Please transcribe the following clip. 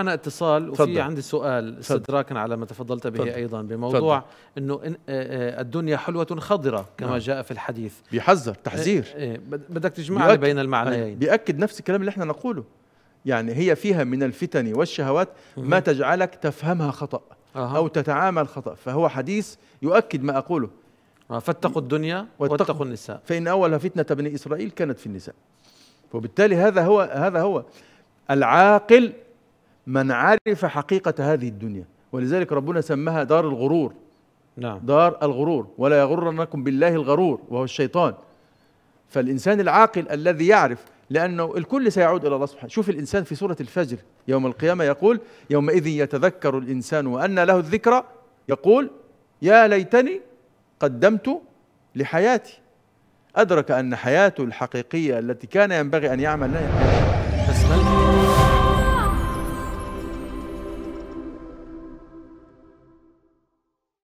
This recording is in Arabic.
معنا اتصال وفي تفضل. عندي سؤال. استدراكا على ما تفضلت به تفضل. أيضا بموضوع إنه إن- آه، آه، الدنيا حلوة خضره كما نعم. جاء في الحديث بيحذر تحذير آه، بد- بدك تجمع لي بيؤكد- بين المعنيين بيأكد نفس الكلام اللي إحنا نقوله يعني هي فيها من الفتن والشهوات ما. تجعلك تفهمها خطأ أها. أو تتعامل خطأ فهو حديث يؤكد ما أقوله آه، فاتقوا الدنيا واتقوا- واتقوا النساء فإن أول فتنة بني إسرائيل كانت في النساء وبالتالي هذا هو هذا هو العاقل من عرف حقيقة هذه الدنيا. ولذلك ربنا سماها دار الغرور. نعم. دار الغرور. ولا يغرنكم بالله الغرور وهو الشيطان. فالإنسان العاقل الذي يعرف لأنه الكل سيعود إلى الله سبحانه. شوف الإنسان في سورة الفجر يوم القيامة يقول يومئذ يتذكر الإنسان وأن له الذكرى. يقول يا ليتني قدمت لحياتي. أدرك أن حياته الحقيقية التي كان ينبغي أن يعمل لها